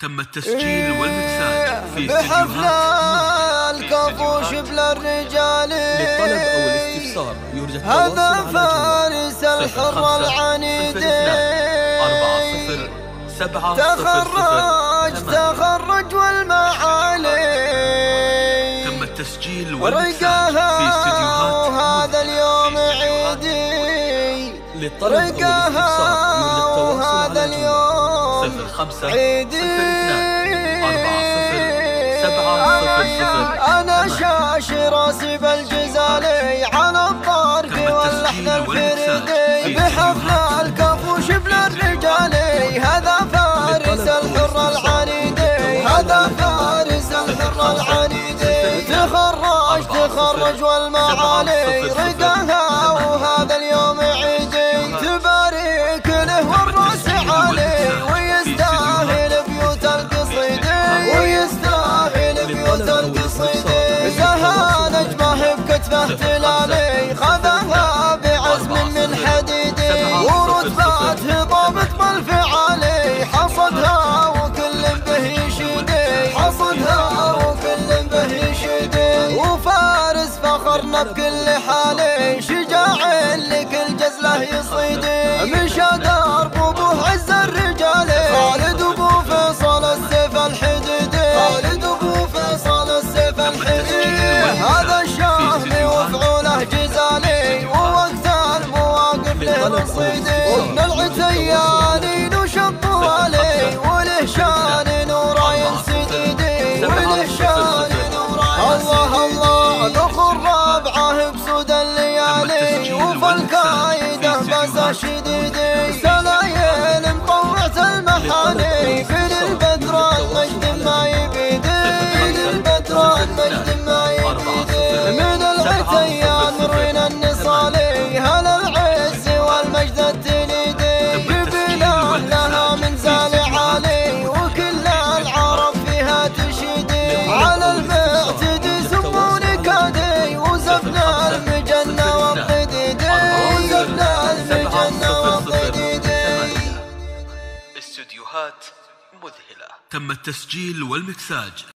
تم التسجيل والمكساج في بحفل استديوهات الكفوش بلا الرجال للطلب أو الاستفسار يرجى هذا التواصل على فارس الحر العنيد صفر اثنان أربعة صفر سبعة صفر تخرج. تخرج والمعالي. تم التسجيل والمكساج في استديوهات وهذا اليوم عيدي للطلب أو الاستفسار رقاها يرجى التواصل على اليوم صفر خمسة عيدي. صفر اثنان أربعة صفر سبعة صفر صفر أنا. شاش راسي بالجزالي على الطارق واللحن الفريدي بحفل الكفوش بلا الرجالي. هذا فارس الحر العنيدي. هذا فارس الحر العنيدي. تخرج تخرج والمعالي. رقاها وهذا اليوم عيدي. تبارك له والرأس علي. بكتفه تلالي خذها بعزم من حديد ورتباته ضابط بالفعالي حصدها وكل به يشيدي حصدها وكل به يشيدي وفارس فخرنا بكل حالي شجاع لكل جزلة يصيدي. مشى نصيدي وابن العتياني استديوهات مذهلة. تم التسجيل والمكساج.